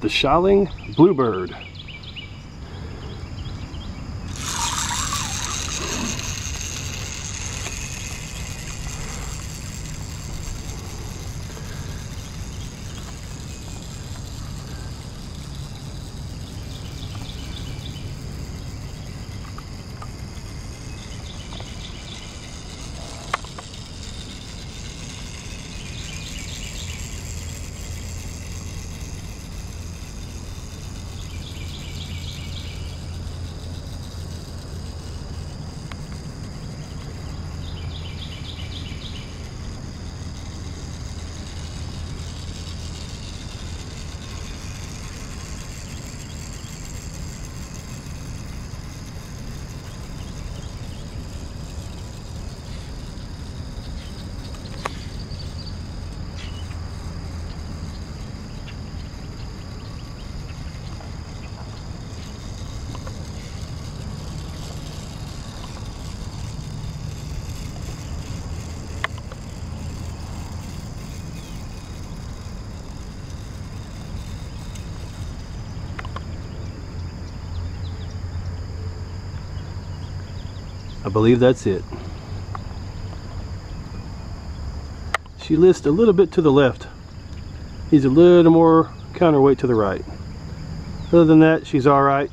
the Schylling Bluebird. I believe that's it. She lists a little bit to the left. He's a little more counterweight to the right. Other than that, she's all right.